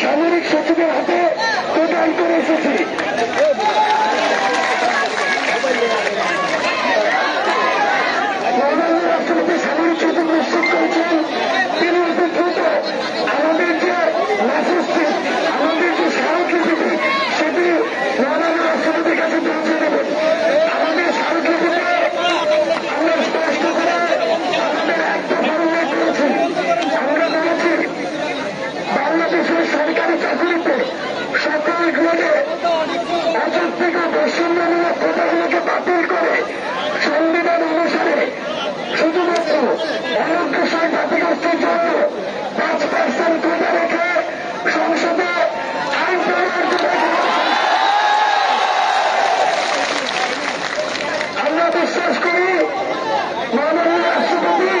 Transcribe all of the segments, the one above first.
সামরিক সচিবের হাতে প্রদান করে এসেছি মাননীয় রাষ্ট্রপতি সামরিক সচিব নিশ্চিত করেছেন তিনি অতি দ্রুত আমাদের যে মেসেজটি আমাদের যে স্মারকলিপিটি সেটি মাননীয় রাষ্ট্রপতির কাছে পৌঁছে দেবেন আমাদের স্মারকলিপিতে আমরা স্পষ্ট করে আমাদের একটা উল্লেখ করেছি আমরা বলেছি বাংলাদেশের সরকারি চাকরিতে সকল গ্রেডে অযৌক্তিক ও বৈষম্যমূলক কোটাগুলোকে বাতিল করে সংবিধান অনুসারে শুধুমাত্র অনগ্রসর জাতিগোষ্ঠীর জন্য পাঁচ পার্সেন্ট কোটা রেখে সংসদে আইন প্রণয়ন করে আমরা বিশ্বাস করি মাননীয় রাষ্ট্রপতি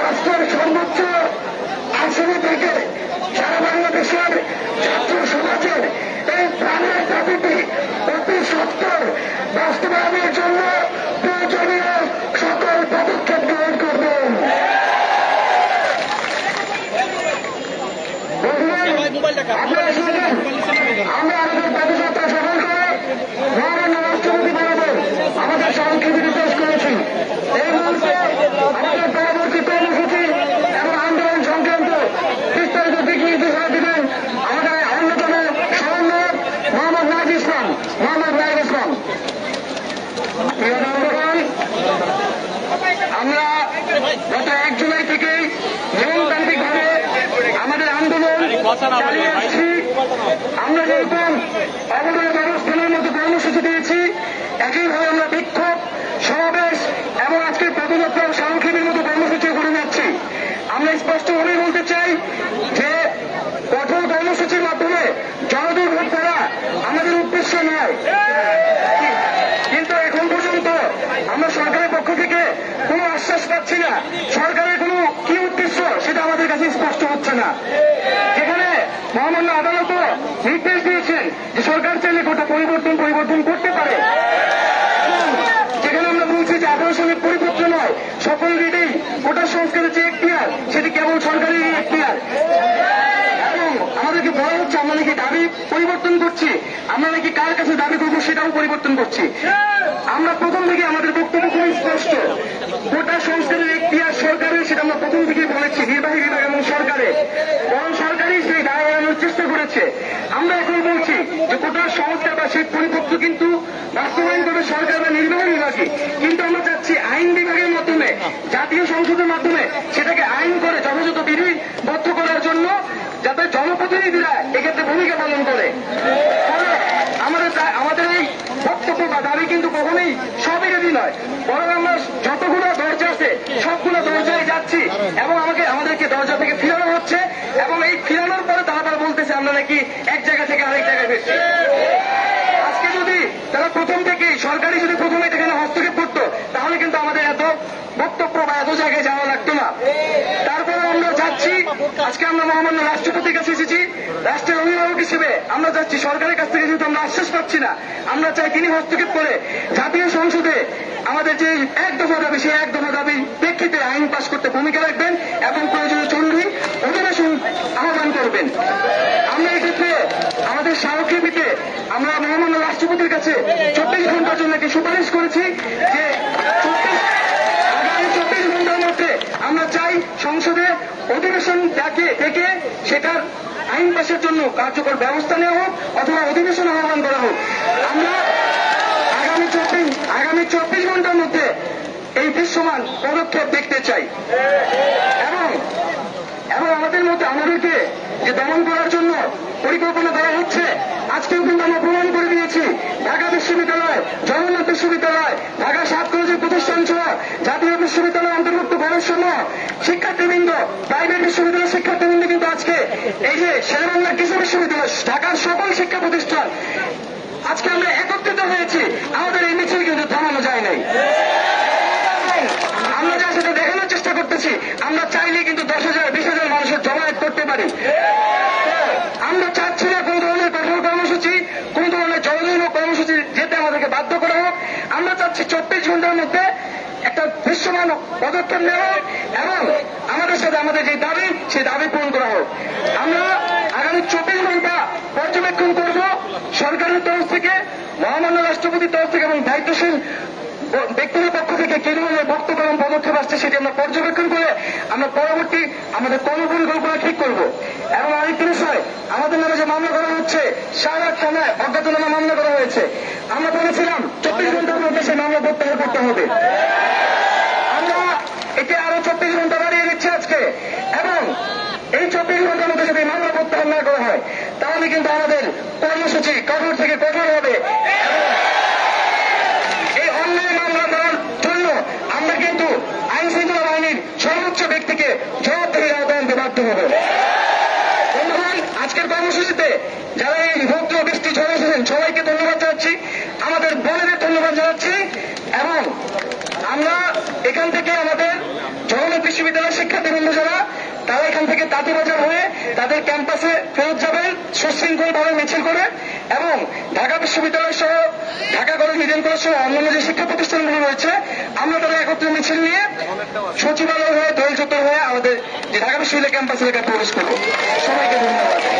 রাষ্ট্রের সর্বোচ্চ আসনে থেকে সারা বাংলাদেশের ছাত্র সমাজের এই প্রাণের দাবিটি অতি সত্তর বাস্তবায়নের জন্য প্রয়োজনীয় সকল পদক্ষেপ গ্রহণ করবেন। আমরা আমাদের পদযাত্রা সফল করে মহামান্য রাষ্ট্রপতি বরাবর আমাদের সংক্ষেপে পেশ করেছি এই মুহূর্তে আমাদের পরবর্তী কর্মসূচি এবং আন্দোলন সংক্রান্ত বিস্তারিত দিক নির্দেশনা দিবেন আমাদের অন্যতম সমন্বয়ক মোহাম্মদ নাজ ইসলাম মোহাম্মদ নাইব ইসলাম প্রিয় বন্ধুগণ, আমরা গত এক জুলাই থেকে নিয়মতান্ত্রিকভাবে আমাদের আন্দোলন চালিয়ে আসছি আমরা যেরকম অবরোধ অবস্থানের মতো কর্মসূচি দিয়েছি একইভাবে আমরা বিক্ষোভ সমাবেশ এবং আজকের পদযাত্রা সাংক্ষেপের মতো কর্মসূচি করে যাচ্ছি। আমরা স্পষ্টভাবে বলতে চাই যে কঠোর কর্মসূচির মাধ্যমে জনদুর্ভোগ করা আমাদের উদ্দেশ্য নয়। কিন্তু এখন পর্যন্ত আমরা সরকারের পক্ষ থেকে কোনো আশ্বাস পাচ্ছি না। সরকারের কোনো কি উদ্দেশ্য সেটা আমাদের কাছে স্পষ্ট হচ্ছে না। মহামান্য আদালতও নির্দেশ দিয়েছেন যে সরকার চাইলে গোটা পরিবর্তন পরিবর্তন করতে পারে। যেখানে আমরা বলছি যে আঠারো সালের পরিপত্র নয়, সকল রিটেই গোটা সংস্কারের যে এখতিয়ার, সেটি কেবল সরকারের এখতিয়ার। বলা হচ্ছে, আমরা নাকি দাবি পরিবর্তন করছি। আমরা নাকি কার কাছে দাবি করব সেটাও পরিবর্তন করছি। আমরা প্রথম থেকে আমাদের বক্তব্য খুবই স্পষ্ট। গোটা সংস্কারের এখতিয়ার সরকারের, সেটা আমরা প্রথম থেকেই বলেছি, নির্বাহী বিভাগ এবং সরকারের। বরং সরকারই সেই দায় এড়ানোর চেষ্টা করেছে। আমরা এখন বলছি যে গোটা সংস্কার বা সেই পরিপত্র কিন্তু বাস্তবায়ন করবে সরকার বা নির্বাহী বিভাগে কিন্তু আমরা চাচ্ছি আইন বিভাগের মাধ্যমে, জাতীয় সংসদের মাধ্যমে, সেটাকে আইন করে যথাযথ বিধিবদ্ধ করার জন্য যাতে জনপ্রতিনিধিরা এক্ষেত্রে ভূমিকা পালন করে। আমাদের আমাদের এই বক্তব্য বা দাবি কিন্তু কখনোই সবিরোধী নয়। বরং আমরা যতগুলো দরজা আছে, সবগুলো দরজায় যাচ্ছি এবং আমাকে, আমাদেরকে দরজা থেকে ফিরানো হচ্ছে এবং এই ফিরানোর পরে তারা আবার বলতেছে, আমরা নাকি এক জায়গা থেকে আরেক জায়গায় ফিরছি। আজকে যদি তারা প্রথম থেকেই সরকারি যদি প্রথমে এখানে হস্তক্ষেপ করতো, তাহলে কিন্তু আমাদের এত বক্তব্য বা এত জায়গায় যাওয়া লাগতো না। আজকে আমরা মহামান্য রাষ্ট্রপতির কাছে এসেছি। রাষ্ট্রের অভিভাবক হিসেবে আমরা যাচ্ছি, সরকারের কাছ থেকে যেহেতু আমরা আশ্বাস পাচ্ছি না, আমরা চাই তিনি হস্তক্ষেপ করে জাতীয় সংসদে আমাদের যে এক দফা দাবি, সেই এক দফা দাবি প্রেক্ষিতে আইন পাশ করতে ভূমিকা রাখবেন এবং প্রয়োজনীয় জরুরি অধিবেশন আহ্বান করবেন। আমরা এক্ষেত্রে আমাদের স্মারকলিপিতে আমরা মহামান্য রাষ্ট্রপতির কাছে চব্বিশ ঘণ্টার জন্য একটি সুপারিশ করেছি যে চব্বিশ আগামী চব্বিশ ঘণ্টার মধ্যে আমরা চাই সংসদে অধিবেশন ডাকে ডেকে সেটার আইন পাশের জন্য কার্যকর ব্যবস্থা নেওয়া হোক অথবা অধিবেশন আহ্বান করা হোক। আমরা আগামী চব্বিশ আগামী চব্বিশ ঘণ্টার মধ্যে এই দৃশ্যমান পদক্ষেপ দেখতে চাই। এবং এবং আমাদের মধ্যে, আমাদেরকে যে দমন করার জন্য পরিকল্পনা দেওয়া হচ্ছে, আজকেও কিন্তু আমরা প্রমাণ করে দিয়েছি। ঢাকা বিশ্ববিদ্যালয়, জগন্নাথ বিশ্ববিদ্যালয়, ঢাকা সাত কলেজের প্রতিষ্ঠান সহ জাতীয় বিশ্ববিদ্যালয় অন্তর্ভুক্ত গবেষণ শিক্ষার্থীবৃন্দ প্রাইভেট বিশ্ববিদ্যালয়ের শিক্ষার্থীবৃন্দ কিন্তু আজকে এই যে শেরবাংলা কৃষি বিশ্ববিদ্যালয়, ঢাকার সকল শিক্ষা প্রতিষ্ঠান, আজকে আমরা একত্রিত হয়েছি। আমাদের এই মিছিল কিন্তু থামানো যায় নাই। আমরা যা সেটা দেখানোর চেষ্টা করতেছি, আমরা চাইলে কিন্তু দশ হাজার, বিশ হাজার মানুষের জমায়েত করতে পারি। আমরা চাচ্ছি না কোন ধরনের কঠোর কর্মসূচি, কোন ধরনের জনজীবন কর্মসূচি যেতে আমাদেরকে বাধ্য করা হোক। আমরা চাচ্ছি চব্বিশ ঘণ্টার মধ্যে একটা দৃশ্যমান পদক্ষেপ নেওয়া এবং আমাদের সাথে আমাদের যে দাবি, সেই দাবি পূরণ করা হোক। আমরা আগামী চব্বিশ ঘণ্টা পর্যবেক্ষণ করব সরকারের তরফ থেকে, মহামান্য রাষ্ট্রপতির তরফ থেকে এবং দায়িত্বশীল ব্যক্তিদের পক্ষ থেকে কি ধরনের বক্তব্য এবং পদক্ষেপ আসছে, সেটি আমরা পর্যবেক্ষণ করে আমরা পরবর্তী আমাদের কর্মপরিকল্পনা ঠিক করব। এবং আরেকটি বিষয়, আমাদের নামে যে মামলা করা হচ্ছে, সারা থানায় অজ্ঞাতনামা মামলা করা হয়েছে। আমরা বলেছিলাম, চব্বিশ ঘণ্টার মধ্যে সেই মামলা প্রত্যাহার করতে হবে আমরা একে আরও চব্বিশ ঘণ্টা বাড়িয়ে দিচ্ছি আজকে এবং এই চব্বিশ ঘণ্টার মধ্যে যদি মামলা প্রত্যাহার না করা হয়, তাহলে কিন্তু আমাদের কর্মসূচি কঠোর থেকে কঠোর হবে। এই অন্যায় মামলা করার জন্য আমরা কিন্তু আইন শৃঙ্খলা বাহিনীর সর্বোচ্চ ব্যক্তিকে জবাবদিহির আওতায় আনতে বাধ্য হব। বন্ধুগণ, আজকের কর্মসূচিতে যারা এই রৌদ্র বৃষ্টি ঝড় এসেছেন, সবাইকে ধন্যবাদ জানাচ্ছি। আমাদের বোনেদের ধন্যবাদ জানাচ্ছি এবং আমরা এখান থেকে আমাদের জগন্নাথ বিশ্ববিদ্যালয়ের শিক্ষার্থীবৃন্দ যারা তারা এখান থেকে তাঁতি বাজার হয়ে তাদের ক্যাম্পাসে ফেরত যাবেন, সুশৃঙ্খলভাবে মিছিল করে এবং ঢাকা বিশ্ববিদ্যালয় সহ ঢাকা কলেজ মিডিয়াম কলেজ সহ অন্যান্য যে শিক্ষা প্রতিষ্ঠানগুলো রয়েছে, আমরা তারা একত্রে মিছিল নিয়ে সচিবালয় হয়ে দলযুক্ত হয়ে আমাদের যে ঢাকা বিশ্ববিদ্যালয় ক্যাম্পাসে প্রবেশ করব। সবাইকে ধন্যবাদ।